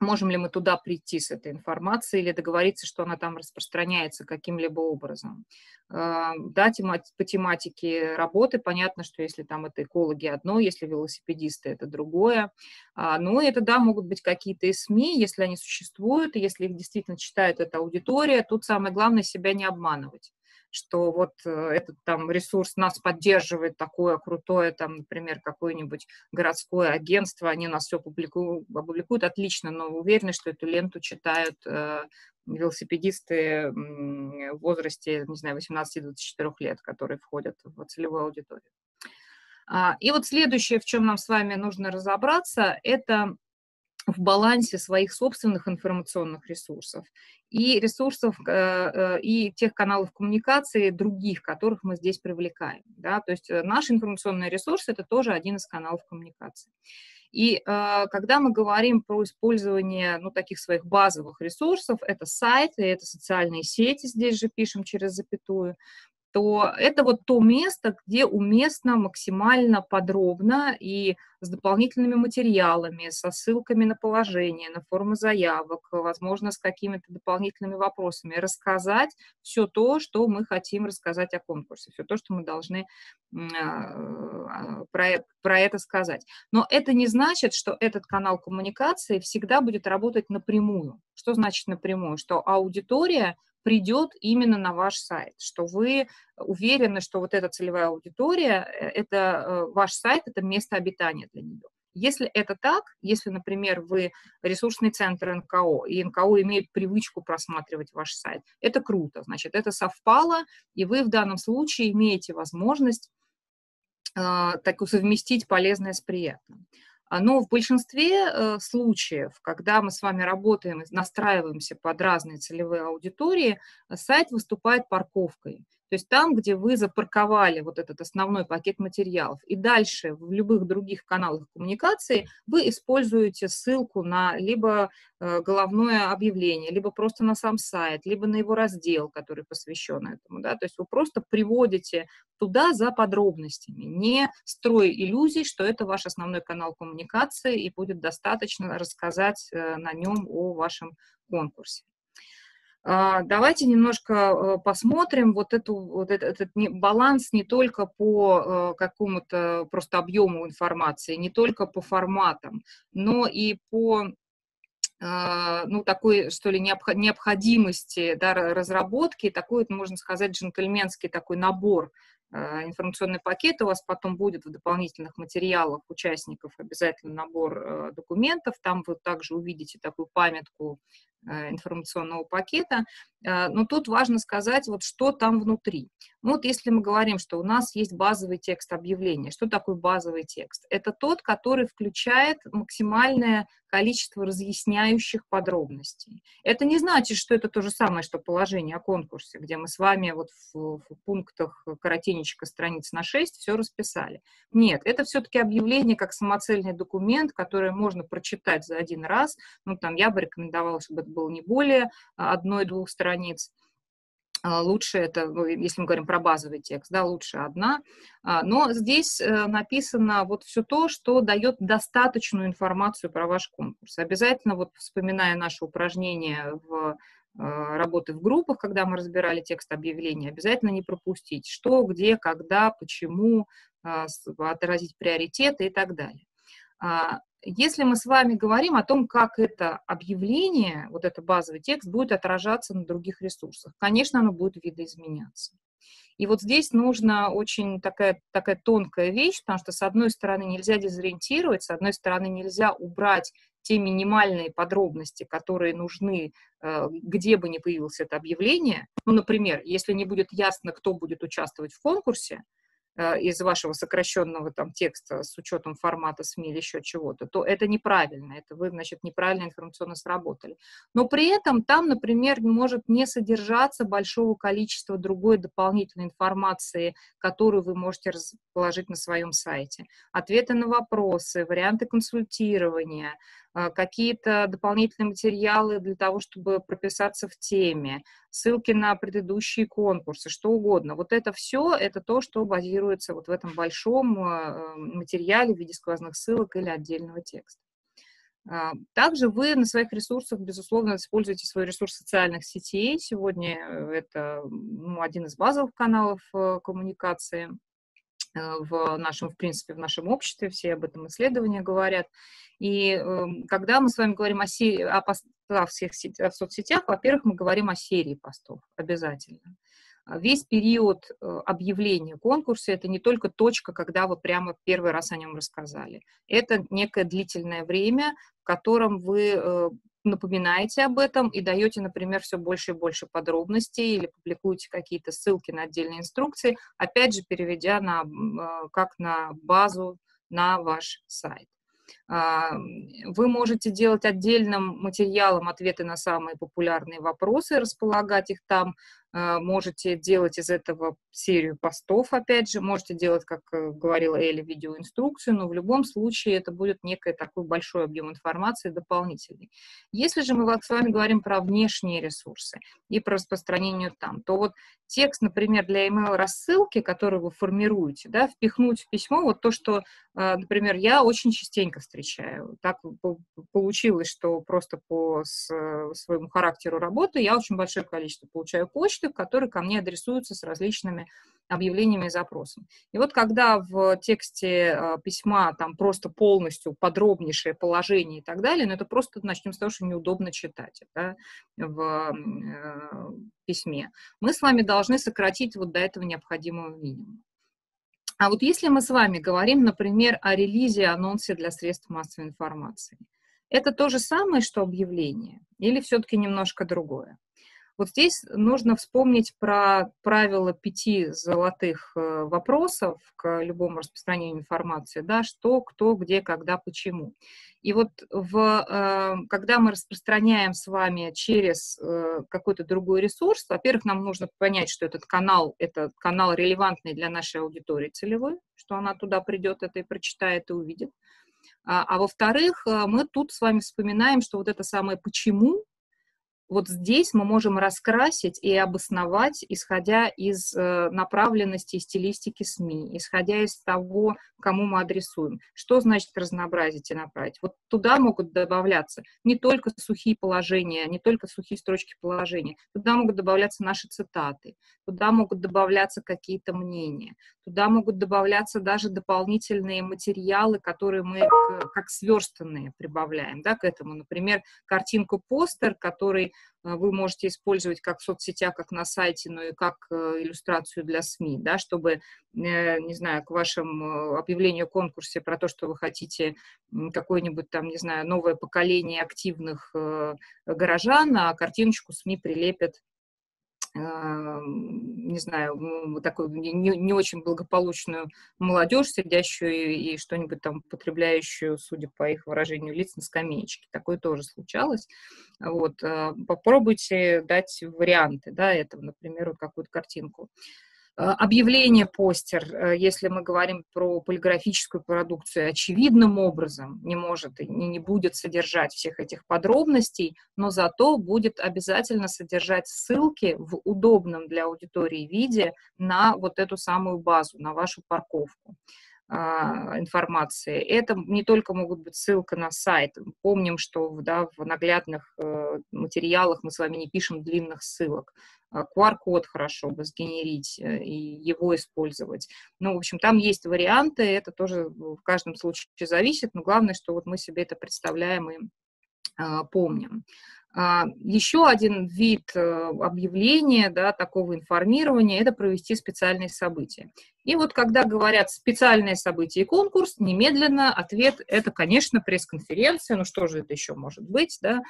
Можем ли мы туда прийти с этой информацией или договориться, что она там распространяется каким-либо образом? А, да, по тематике работы понятно, что если там это экологи одно, если велосипедисты это другое. А, ну, это, да, могут быть какие-то СМИ, если они существуют, если их действительно читает эта аудитория, тут самое главное себя не обманывать что вот э, этот там ресурс нас поддерживает, такое крутое, там, например, какое-нибудь городское агентство, они нас все публикуют, опубликуют, отлично, но уверены, что эту ленту читают э, велосипедисты в возрасте, не знаю, 18-24 лет, которые входят в целевую аудиторию. А, и вот следующее, в чем нам с вами нужно разобраться, это в балансе своих собственных информационных ресурсов и ресурсов э, э, и тех каналов коммуникации других, которых мы здесь привлекаем. Да? То есть э, наш информационный ресурс – это тоже один из каналов коммуникации. И когда мы говорим про использование ну, таких своих базовых ресурсов, это сайты, это социальные сети, здесь же пишем через запятую, то это вот то место, где уместно максимально подробно и с дополнительными материалами, со ссылками на положение, на формы заявок, возможно, с какими-то дополнительными вопросами рассказать все то, что мы хотим рассказать о конкурсе, все то, что мы должны а, про, про это сказать. Но это не значит, что этот канал коммуникации всегда будет работать напрямую. Что значит напрямую? Что аудитория придет именно на ваш сайт, что вы уверены, что вот эта целевая аудитория, э, это э, ваш сайт, это место обитания для нее. Если это так, если, например, вы ресурсный центр НКО, и НКО имеет привычку просматривать ваш сайт, это круто, значит, это совпало, и вы в данном случае имеете возможность э, так совместить полезное с приятным. А, но в большинстве э, случаев, когда мы с вами работаем и настраиваемся под разные целевые аудитории, сайт выступает парковкой. То есть там, где вы запарковали вот этот основной пакет материалов, и дальше в любых других каналах коммуникации вы используете ссылку на либо э, головное объявление, либо просто на сам сайт, либо на его раздел, который посвящен этому. Да? То есть вы просто приводите туда за подробностями, не строя иллюзий, что это ваш основной канал коммуникации, и будет достаточно рассказать э, на нем о вашем конкурсе. А, давайте немножко э, посмотрим вот, эту, вот этот, этот баланс не только по э, какому-то просто объему информации, не только по форматам, но и по а, ну, такой, что ли, необходимости да, разработки, такой, можно сказать, джентльменский такой набор информационный пакет у вас потом будет в дополнительных материалах участников обязательно набор э, документов. Там вы также увидите такую памятку Э, информационного пакета. Э, но тут важно сказать, вот что там внутри. Ну, вот если мы говорим, что у нас есть базовый текст объявления, что такое базовый текст? Это тот, который включает максимальное количество разъясняющих подробностей. Это не значит, что это то же самое, что положение о конкурсе, где мы с вами вот в, в пунктах коротенечко страниц на 6 все расписали. Нет, это все-таки объявление как самоцельный документ, который можно прочитать за один раз. Ну, там я бы рекомендовала, чтобы это было не более а, одной-двух страниц. А, лучше это, ну, если мы говорим про базовый текст, да, лучше одна. А, но здесь э, написано вот все то, что дает достаточную информацию про ваш конкурс. Обязательно, вот вспоминая наше упражнение в работы в группах, когда мы разбирали текст объявления, обязательно не пропустить, что, где, когда, почему, отразить приоритеты и так далее. Если мы с вами говорим о том, как это объявление, вот это базовый текст, будет отражаться на других ресурсах, конечно, оно будет видоизменяться. И вот здесь нужна очень такая, такая тонкая вещь, потому что, с одной стороны, нельзя дезориентировать, с одной стороны, нельзя убрать те минимальные подробности, которые нужны, э, где бы ни появилось это объявление. Ну, например, если не будет ясно, кто будет участвовать в конкурсе, из вашего сокращенного там текста с учетом формата СМИ или еще чего-то, то это неправильно, это вы, значит, неправильно информационно сработали. Но при этом там, например, может не содержаться большого количества другой дополнительной информации, которую вы можете расположить на своем сайте. Ответы на вопросы, варианты консультирования, а, какие-то дополнительные материалы для того, чтобы прописаться в теме, ссылки на предыдущие конкурсы, что угодно. Вот это все, это то, что базируется вот в этом большом а, материале в виде сквозных ссылок или отдельного текста. А, также вы на своих ресурсах, безусловно, используете свой ресурс социальных сетей. Сегодня это ну, один из базовых каналов э, коммуникации э, в нашем, в принципе, в нашем обществе, все об этом исследования говорят. И э, когда мы с вами говорим о, серии, о в, в соцсетях, во-первых, мы говорим о серии постов обязательно. А весь период э, объявления конкурса – это не только точка, когда вы прямо первый раз о нем рассказали. Это некое длительное время, в котором вы э, напоминаете об этом и даете, например, все больше и больше подробностей или публикуете какие-то ссылки на отдельные инструкции, опять же, переведя на, э, как на базу на ваш сайт. А, вы можете делать отдельным материалом ответы на самые популярные вопросы, располагать их там, а, можете делать из этого серию постов, опять же, можете делать, как э, говорила Эля, видеоинструкцию, но в любом случае это будет некий такой большой объем информации дополнительный. Если же мы с вами говорим про внешние ресурсы и про распространение там, то вот текст, например, для email рассылки, который вы формируете, да, впихнуть в письмо, вот то, что, а, например, я очень частенько встречаю. Так получилось, что просто по своему характеру работы я очень большое количество получаю почты, которые ко мне адресуются с различными объявлениями и запросами. И вот когда в тексте э, письма там просто полностью подробнейшее положение и так далее, ну это просто начнем с того, что неудобно читать да, в э, письме, мы с вами должны сократить вот до этого необходимого минимума. А вот если мы с вами говорим, например, о релизе, анонсе для средств массовой информации, это то же самое, что объявление или все-таки немножко другое? Вот здесь нужно вспомнить про правило пяти золотых э, вопросов к любому распространению информации, да, что, кто, где, когда, почему. И вот в, э, когда мы распространяем с вами через э, какой-то другой ресурс, во-первых, нам нужно понять, что этот канал, это канал релевантный для нашей аудитории целевой, что она туда придет, это и прочитает, и увидит. А, а во-вторых, мы тут с вами вспоминаем, что вот это самое «почему», вот здесь мы можем раскрасить и обосновать, исходя из э, направленности и стилистики СМИ, исходя из того, кому мы адресуем. Что значит разнообразить и направить? Вот туда могут добавляться не только сухие положения, не только сухие строчки положения, туда могут добавляться наши цитаты, туда могут добавляться какие-то мнения, туда могут добавляться даже дополнительные материалы, которые мы как сверстанные прибавляем да, к этому. Например, картинку-постер, который вы можете использовать как в соцсетях, как на сайте, но и как э, иллюстрацию для СМИ, да, чтобы, э, не знаю, к вашему объявлению о конкурсе про то, что вы хотите какое-нибудь там, не знаю, новое поколение активных горожан, а картиночку СМИ прилепят не знаю, такую не, не очень благополучную молодежь, сидящую и, и что-нибудь там потребляющую, судя по их выражению лиц, на скамеечке. Такое тоже случалось. Вот. А, попробуйте дать варианты да, этого, например, вот какую-то картинку. Э, объявление постер, э, если мы говорим про полиграфическую продукцию, очевидным образом не может и не будет содержать всех этих подробностей, но зато будет обязательно содержать ссылки в удобном для аудитории виде на вот эту самую базу, на вашу парковку. А, информации. Это не только могут быть ссылка на сайт. Помним, что да, в наглядных э, материалах мы с вами не пишем длинных ссылок. QR-код а, хорошо бы сгенерить э, и его использовать. Ну, в общем, там есть варианты, это тоже в каждом случае зависит, но главное, что вот мы себе это представляем и а, помним. А, еще один вид э, объявления, да, такого информирования, это провести специальные события. И вот когда говорят специальные события и конкурс, немедленно ответ это, конечно, пресс-конференция, ну что же это еще может быть, да,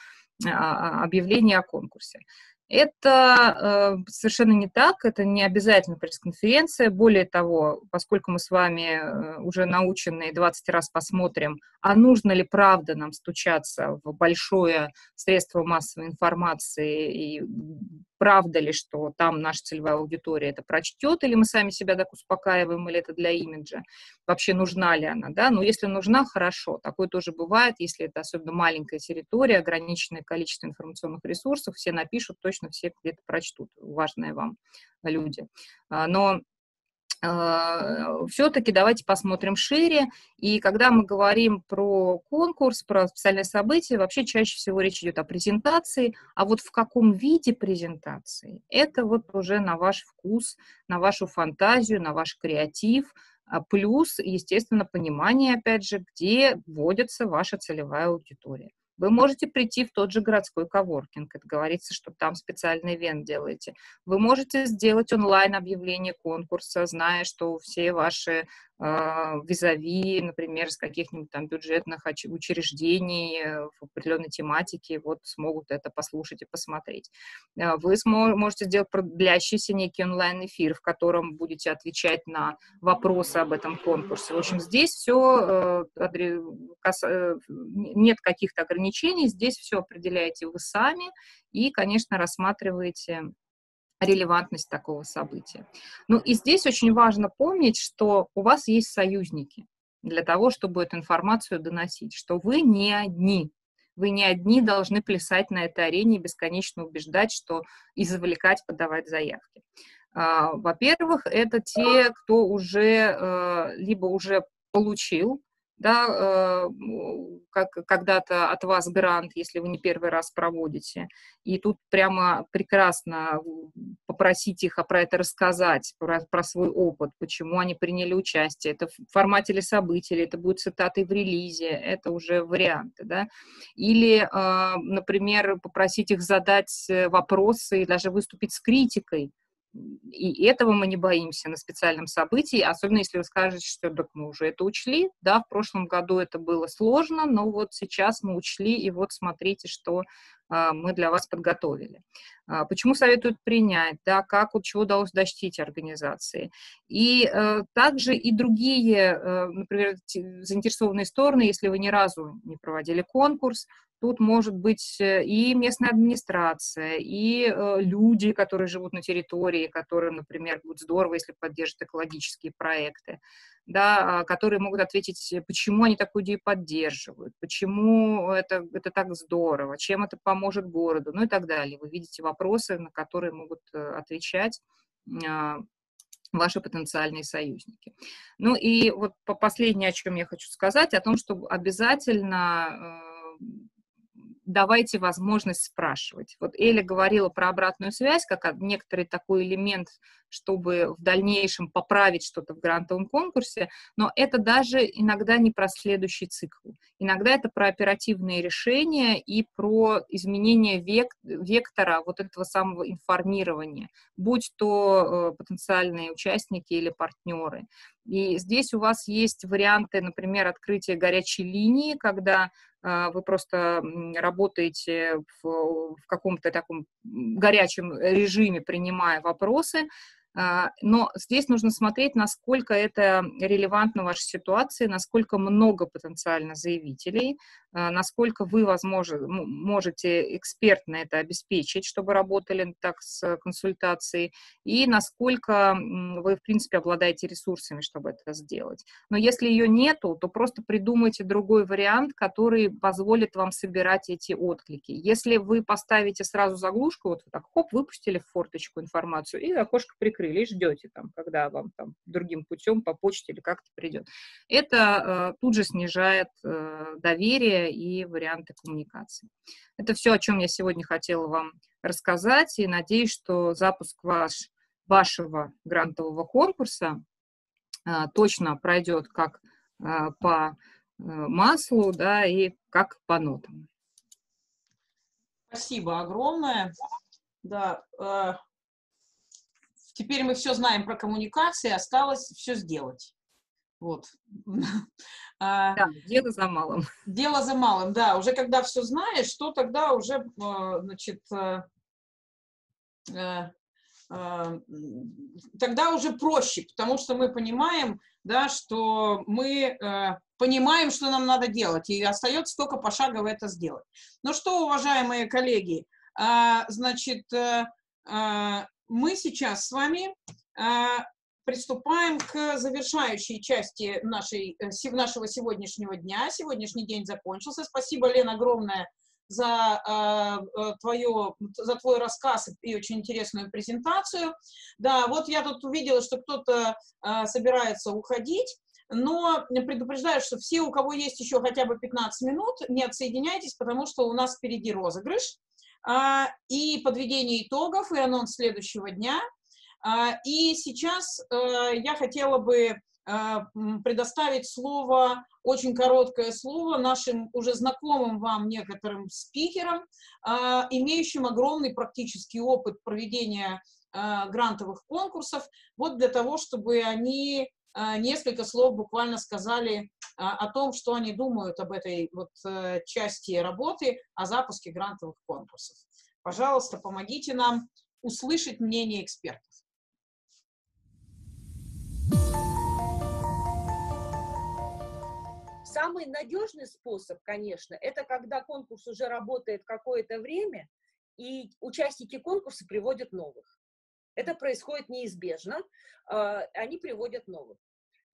объявление о конкурсе. Это э, совершенно не так, это не обязательно пресс-конференция. Более того, поскольку мы с вами э, уже научены 20 раз посмотрим, а нужно ли правда нам стучаться в большое средство массовой информации и правда ли, что там наша целевая аудитория это прочтет, или мы сами себя так успокаиваем, или это для имиджа, вообще нужна ли она, да, но если нужна, хорошо, такое тоже бывает, если это особенно маленькая территория, ограниченное количество информационных ресурсов, все напишут, точно все где-то прочтут, важные вам люди. А, но все-таки давайте посмотрим шире. И когда мы говорим про конкурс, про специальное событие, вообще чаще всего речь идет о презентации. А вот в каком виде презентации, это вот уже на ваш вкус, на вашу фантазию, на ваш креатив, а плюс, естественно, понимание, опять же, где вводится ваша целевая аудитория. Вы можете прийти в тот же городской коворкинг, это говорится, что там специальный ивент делаете. Вы можете сделать онлайн объявление конкурса, зная, что все ваши визави, например, с каких-нибудь там бюджетных учреждений э, в определенной тематике, вот смогут это послушать и посмотреть. А, вы можете сделать продлящийся некий онлайн-эфир, в котором будете отвечать на вопросы об этом конкурсе. В общем, здесь все, э, э, нет каких-то ограничений, здесь все определяете вы сами и, конечно, рассматриваете релевантность такого события. Ну и здесь очень важно помнить, что у вас есть союзники для того, чтобы эту информацию доносить, что вы не одни, вы не одни должны плясать на этой арене и бесконечно убеждать, что и завлекать, подавать заявки. А, во-первых, это те, кто уже э, либо уже получил да, э, как когда-то от вас грант, если вы не первый раз проводите. И тут прямо прекрасно попросить их про это рассказать, про, про свой опыт, почему они приняли участие. Это в формате или событий, или это будет цитаты в релизе, это уже варианты, да. Или, э, например, попросить их задать э, вопросы и даже выступить с критикой и этого мы не боимся на специальном событии, особенно если вы скажете, что так мы уже это учли, да, в прошлом году это было сложно, но вот сейчас мы учли, и вот смотрите, что а, мы для вас подготовили. А, почему советуют принять, да, как, вот чего удалось достичь организации. И э, также и другие, э, например, заинтересованные стороны, если вы ни разу не проводили конкурс, Тут может быть э, и местная администрация, и э, люди, которые живут на территории, которые, например, будет здорово, если поддержат экологические проекты, да, а, которые могут ответить, почему они такую идею поддерживают, почему это, это так здорово, чем это поможет городу, ну и так далее. Вы видите вопросы, на которые могут э, отвечать а, ваши потенциальные союзники. Ну и вот последнее, о чем я хочу сказать, о том, что обязательно давайте возможность спрашивать. Вот Эля говорила про обратную связь, как некоторый такой элемент, чтобы в дальнейшем поправить что-то в грантовом конкурсе, но это даже иногда не про следующий цикл. Иногда это про оперативные решения и про изменение век, вектора вот этого самого информирования, будь то э, потенциальные участники или партнеры. И здесь у вас есть варианты, например, открытия горячей линии, когда вы просто работаете в, в каком-то таком горячем режиме, принимая вопросы, а, но здесь нужно смотреть, насколько это релевантно вашей ситуации, насколько много потенциально заявителей, а, насколько вы, возможно, можете экспертно это обеспечить, чтобы работали так с консультацией, и насколько вы, в принципе, обладаете ресурсами, чтобы это сделать. Но если ее нету, то просто придумайте другой вариант, который позволит вам собирать эти отклики. Если вы поставите сразу заглушку, вот так, хоп, выпустили в форточку информацию, и окошко прикрыли, и ждете там, когда вам там другим путем по почте или как-то придет. Это э, тут же снижает э, доверие и варианты коммуникации. Это все, о чем я сегодня хотела вам рассказать, и надеюсь, что запуск ваш, вашего грантового конкурса а, точно пройдет как а, по а, маслу, да, и как по нотам. Спасибо огромное. Да, э, теперь мы все знаем про коммуникации, осталось все сделать. Вот. А, да, дело за малым. Дело за малым, да. Уже когда все знаешь, то тогда уже, а, значит, а, тогда уже проще, потому что мы понимаем, да, что мы понимаем, что нам надо делать, и остается только пошагово это сделать. Ну что, уважаемые коллеги, значит, мы сейчас с вами приступаем к завершающей части нашей, э, нашего сегодняшнего дня. Сегодняшний день закончился. Спасибо, Лена, огромное за, э, твое, за твой рассказ и очень интересную презентацию. Да, вот я тут увидела, что кто-то э, собирается уходить, но предупреждаю, что все, у кого есть еще хотя бы 15 минут, не отсоединяйтесь, потому что у нас впереди розыгрыш и подведение итогов, и анонс следующего дня – а, и сейчас э, я хотела бы а, предоставить слово, очень короткое слово нашим уже знакомым вам некоторым спикерам, а, имеющим огромный практический опыт проведения грантовых конкурсов, вот для того, чтобы они несколько слов буквально сказали о том, что они думают об этой вот э, части работы, о запуске грантовых конкурсов. Пожалуйста, помогите нам услышать мнение экспертов. Самый надежный способ, конечно, это когда конкурс уже работает какое-то время, и участники конкурса приводят новых. Это происходит неизбежно, а, они приводят новых.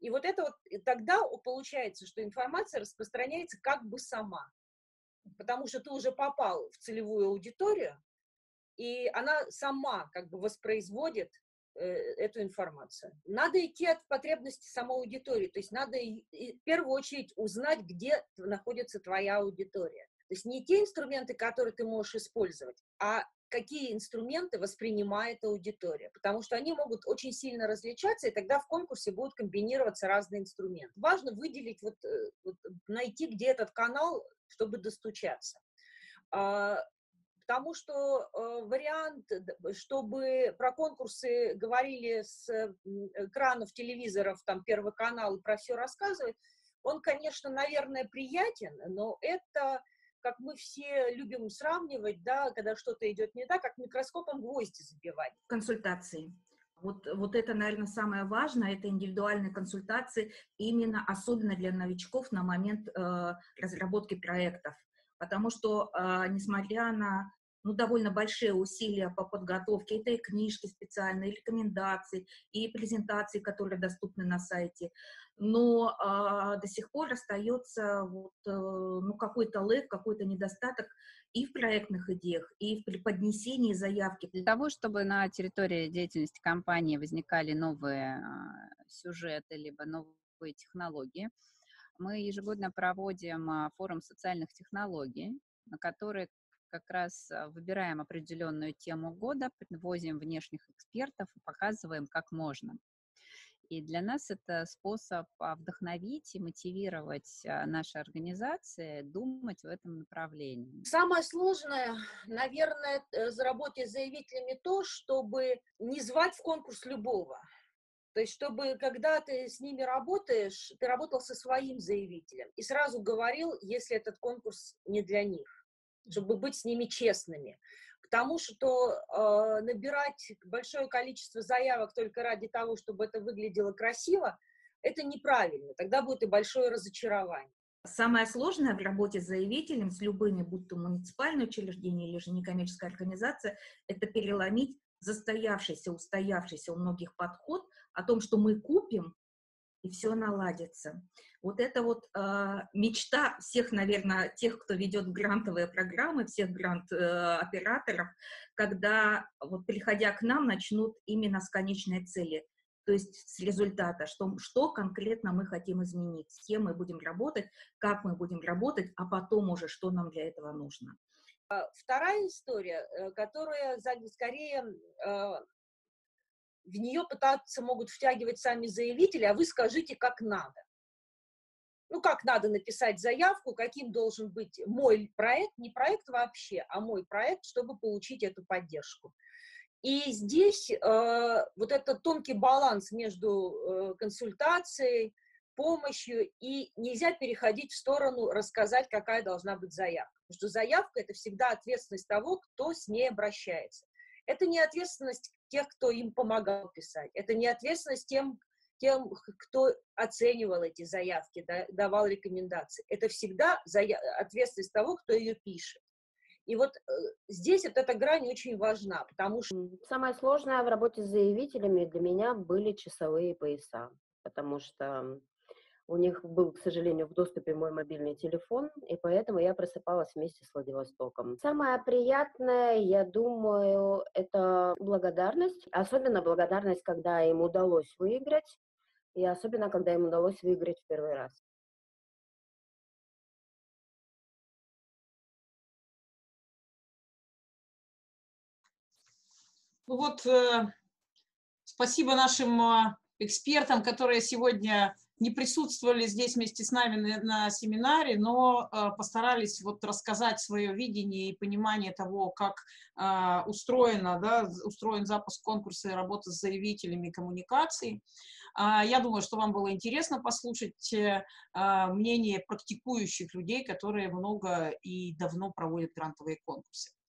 И вот это вот тогда получается, что информация распространяется как бы сама, потому что ты уже попал в целевую аудиторию, и она сама как бы воспроизводит Э, эту информацию. Надо идти от потребности самой аудитории, то есть надо в первую очередь узнать, где находится твоя аудитория. То есть не те инструменты, которые ты можешь использовать, а какие инструменты воспринимает аудитория, потому что они могут очень сильно различаться, и тогда в конкурсе будут комбинироваться разные инструменты. Важно выделить, вот, э, вот найти, где этот канал, чтобы достучаться. А, Потому что э, вариант, чтобы про конкурсы говорили с экранов телевизоров, там, Первый канал и про все рассказывать, он, конечно, наверное, приятен, но это, как мы все любим сравнивать, да, когда что-то идет не так, как микроскопом гвозди забивать. Консультации. Вот, вот это, наверное, самое важное, это индивидуальные консультации, именно особенно для новичков на момент э, разработки проектов. Потому что, э, несмотря на ну, довольно большие усилия по подготовке. Это и книжки специальные, и рекомендации, и презентации, которые доступны на сайте. Но а, до сих пор остается вот, э, ну, какой-то лэг, какой-то недостаток и в проектных идеях, и в преподнесении заявки. Для того, чтобы на территории деятельности компании возникали новые а, сюжеты, либо новые технологии, мы ежегодно проводим а, форум социальных технологий, на который как раз а, выбираем определенную тему года, привозим внешних экспертов и показываем, как можно. И для нас это способ а, вдохновить и мотивировать а, наши организации думать в этом направлении. Самое сложное, наверное, э, за работе с заявителями то, чтобы не звать в конкурс любого. То есть, чтобы, когда ты с ними работаешь, ты работал со своим заявителем и сразу говорил, если этот конкурс не для них чтобы быть с ними честными. Потому что э, набирать большое количество заявок только ради того, чтобы это выглядело красиво, это неправильно. Тогда будет и большое разочарование. Самое сложное в работе с заявителем, с любыми, будь то муниципальное учреждение или же некоммерческая организация, это переломить застоявшийся, устоявшийся у многих подход о том, что мы купим, и все наладится. Вот это вот э, мечта всех, наверное, тех, кто ведет грантовые программы, всех грант-операторов, когда, вот приходя к нам, начнут именно с конечной цели, то есть с результата, что, что конкретно мы хотим изменить, с кем мы будем работать, как мы будем работать, а потом уже, что нам для этого нужно. А вторая история, э, которая скорее э, в нее пытаться могут втягивать сами заявители, а вы скажите, как надо. Ну, как надо написать заявку, каким должен быть мой проект, не проект вообще, а мой проект, чтобы получить эту поддержку. И здесь э, вот этот тонкий баланс между э, консультацией, помощью, и нельзя переходить в сторону рассказать, какая должна быть заявка. Потому что заявка – это всегда ответственность того, кто с ней обращается. Это не ответственность тех, кто им помогал писать. Это не ответственность тем, тем, кто оценивал эти заявки, да, давал рекомендации. Это всегда ответственность того, кто ее пишет. И вот э, здесь вот эта грань очень важна, потому что... Самое сложное в работе с заявителями для меня были часовые пояса, потому что у них был, к сожалению, в доступе мой мобильный телефон, и поэтому я просыпалась вместе с Владивостоком. Самое приятное, я думаю, это благодарность. Особенно благодарность, когда им удалось выиграть, и особенно, когда им удалось выиграть в первый раз. Ну вот, э, спасибо нашим э, экспертам, которые сегодня не присутствовали здесь вместе с нами на, на семинаре, но э, постарались вот рассказать свое видение и понимание того, как э, устроено, да, устроен запуск конкурса и работа с заявителями коммуникаций. Э, я думаю, что вам было интересно послушать э, мнение практикующих людей, которые много и давно проводят грантовые конкурсы.